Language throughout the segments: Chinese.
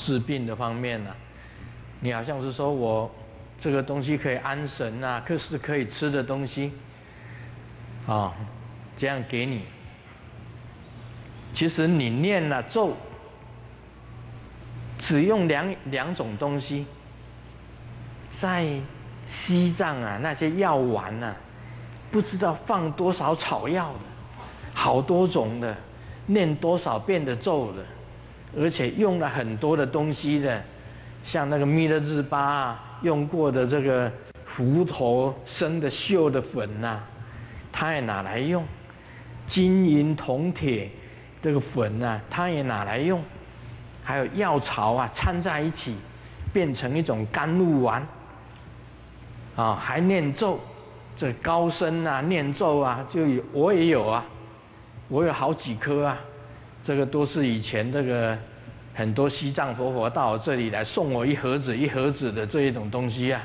治病的方面呢，你好像是说我这个东西可以安神啊，可是可以吃的东西，啊，这样给你。其实你念了咒，只用两两种东西，在西藏啊那些药丸呐，不知道放多少草药的，好多种的，念多少遍的咒的。而且用了很多的东西的，像那个弥勒日巴啊，用过的这个胡头生的锈的粉呐，他也拿来用；金银铜铁这个粉呐，他也拿来用；还有药草啊掺在一起，变成一种甘露丸。啊，还念咒，这高僧啊念咒啊，就有我也有啊，我有好几颗啊。这个都是以前这个很多西藏活佛到我这里来送我一盒子一盒子的这一种东西啊，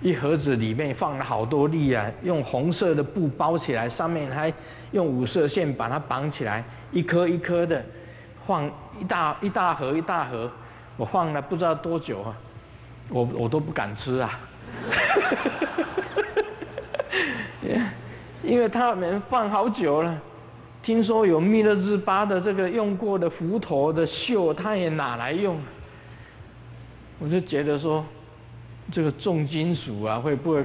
一盒子里面放了好多粒啊，用红色的布包起来，上面还用五色线把它绑起来，一颗一颗的放一大一大盒一大盒，我放了不知道多久啊，我我都不敢吃啊，因为他们放好久了。听说有密勒日巴的这个用过的斧头的锈，他也拿来用。我就觉得说，这个重金属啊，会不会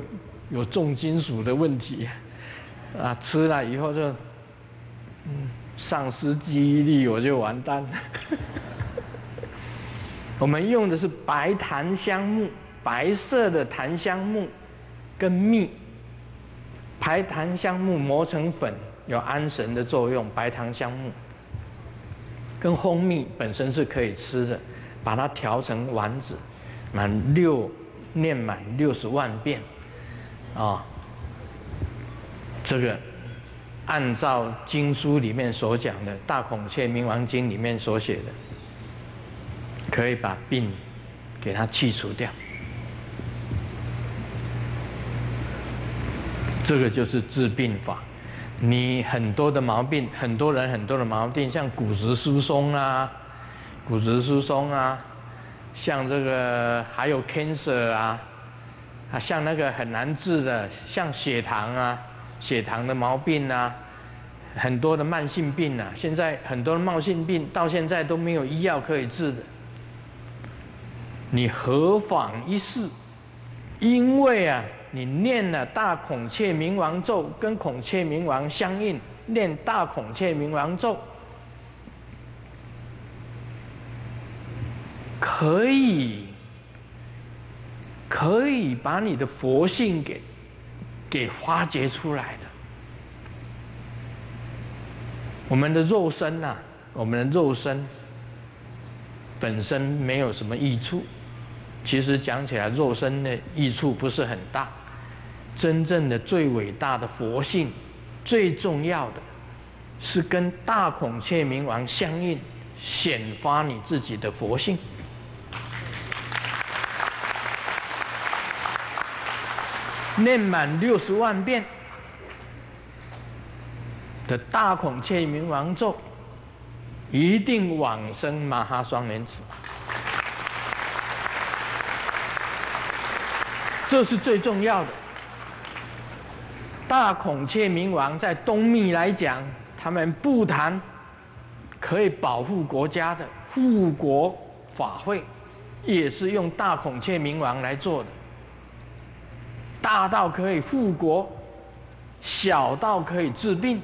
有重金属的问题？啊，吃了以后就，嗯，丧失记忆力，我就完蛋了。我们用的是白檀香木，白色的檀香木跟蜜，白檀香木磨成粉。有安神的作用，白糖香木跟蜂蜜本身是可以吃的，把它调成丸子，满六念满六十万遍，啊，这个按照经书里面所讲的《大孔雀明王经》里面所写的，可以把病给它去除掉，这个就是治病法。你很多的毛病，很多人很多的毛病，像骨质疏松啊，骨质疏松啊，像这个还有 cancer 啊，啊，像那个很难治的，像血糖啊，血糖的毛病啊，很多的慢性病啊，现在很多的慢性病到现在都没有医药可以治的，你何妨一试？因为啊。你念了大孔雀明王咒，跟孔雀明王相应，念大孔雀明王咒，可以，可以把你的佛性给，给发掘出来的。我们的肉身呐，我们的肉身本身没有什么益处，其实讲起来，肉身的益处不是很大。真正的最伟大的佛性，最重要的，是跟大孔雀明王相应，显发你自己的佛性。念满六十万遍的大孔雀明王咒，一定往生马哈双莲子。这是最重要的。大孔雀明王在东密来讲，他们不谈可以保护国家的护国法会，也是用大孔雀明王来做的。大到可以护国，小到可以治病，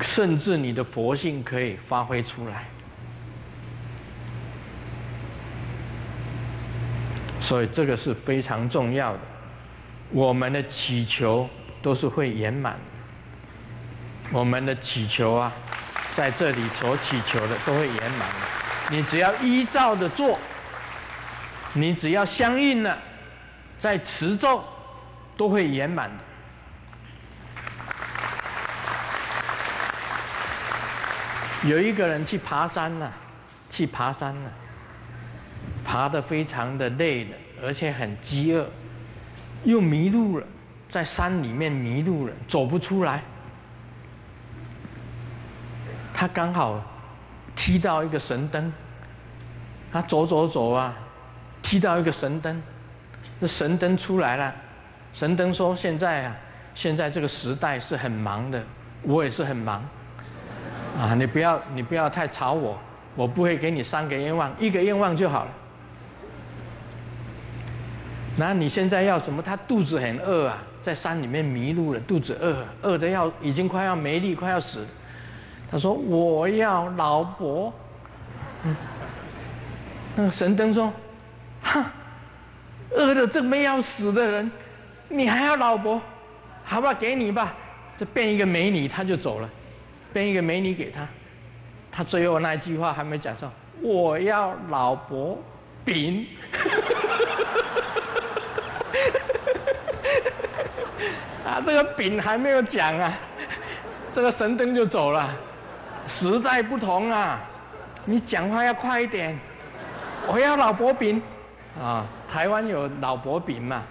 甚至你的佛性可以发挥出来。所以这个是非常重要的，我们的祈求都是会圆满。我们的祈求啊，在这里所祈求的都会圆满的。你只要依照的做，你只要相应了，在持咒都会圆满的。有一个人去爬山了，去爬山了。爬得非常的累了，而且很饥饿，又迷路了，在山里面迷路了，走不出来。他刚好踢到一个神灯，他走走走啊，踢到一个神灯，这神灯出来了，神灯说：“现在啊，现在这个时代是很忙的，我也是很忙，啊，你不要你不要太吵我，我不会给你三个愿望，一个愿望就好了。那你现在要什么？他肚子很饿啊，在山里面迷路了，肚子饿，饿的要已经快要没力，快要死。”他说：“我要老婆。”嗯，那个神灯说：“哈，饿的这么要死的人，你还要老婆？好吧，给你吧。就变一个美女，他就走了。变一个美女给他，他最后那句话还没讲上：我要老婆饼。啊，这个饼还没有讲啊，这个神灯就走了。”时代不同啊，你讲话要快一点。我要老薄饼，啊，台湾有老薄饼嘛，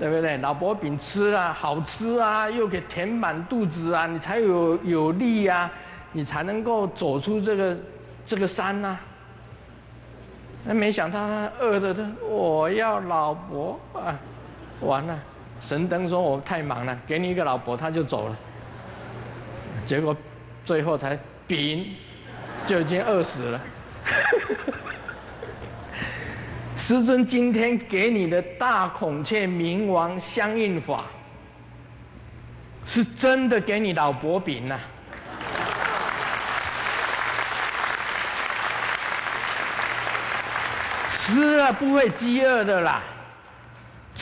对不对？老薄饼吃啊，好吃啊，又可以填满肚子啊，你才有有力啊，你才能够走出这个这个山呐。那没想到他饿的他，我要老婆啊，完了，神灯说我太忙了，给你一个老婆他就走了，结果最后才。饼就已经饿死了。师尊今天给你的大孔雀明王相应法，是真的给你老婆饼呐。吃了不会饥饿的啦，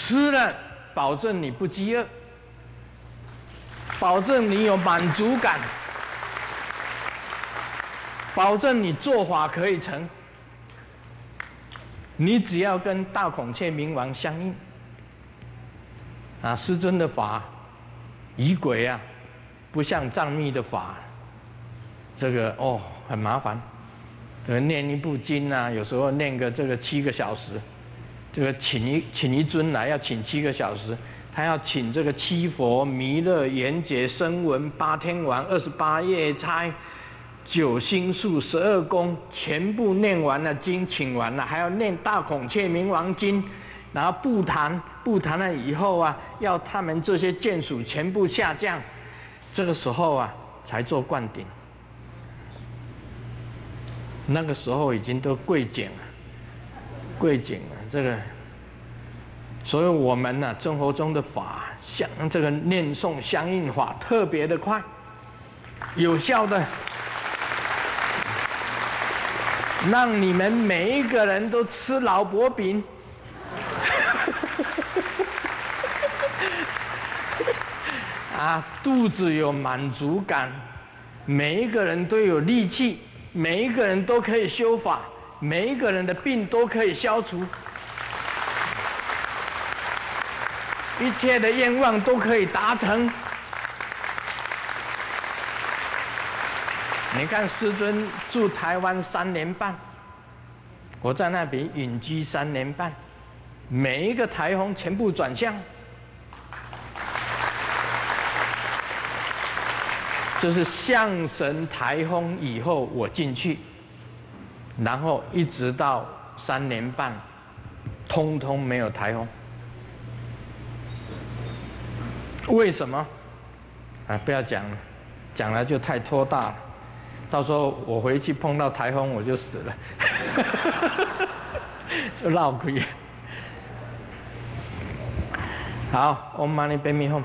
吃了保证你不饥饿，保证你有满足感。保证你做法可以成，你只要跟大孔雀明王相应，啊，师尊的法，仪轨啊，不像藏密的法，这个哦很麻烦，可能念一部经啊，有时候念个这个七个小时，这个请一请一尊来要请七个小时，他要请这个七佛弥勒圆觉声闻八天王二十八夜差。九星宿十二宫全部念完了经，请完了，还要念大孔雀明王经，然后布坛布坛了以后啊，要他们这些眷属全部下降，这个时候啊，才做灌顶。那个时候已经都跪井了，跪井了，这个，所以我们呢，生活中的法，像这个念诵相应法，特别的快，有效的。让你们每一个人都吃老薄饼，啊，肚子有满足感，每一个人都有力气，每一个人都可以修法，每一个人的病都可以消除，一切的愿望都可以达成。你看师尊住台湾三年半，我在那边隐居三年半，每一个台风全部转向，就是象神台风以后我进去，然后一直到三年半，通通没有台风。为什么？啊，不要讲了，讲了就太拖大了。到时候我回去碰到台风我就死了，就闹鬼。好，Om Mani p a m e home。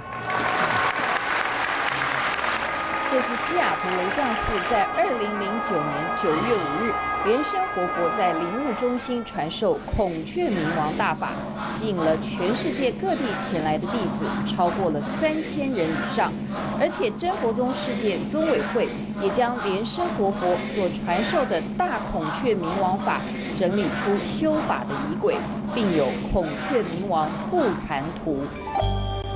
这是西雅图雷藏寺在二零零九年九月五日，莲生活佛在灵悟中心传授孔雀明王大法，吸引了全世界各地前来的弟子超过了三千人以上。而且真佛宗世界宗委会也将莲生活佛所传授的大孔雀明王法整理出修法的仪轨，并有孔雀明王布坛图。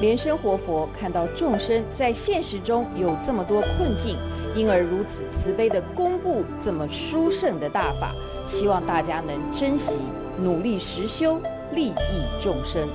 莲生活佛看到众生在现实中有这么多困境，因而如此慈悲地公布这么殊胜的大法，希望大家能珍惜，努力实修，利益众生。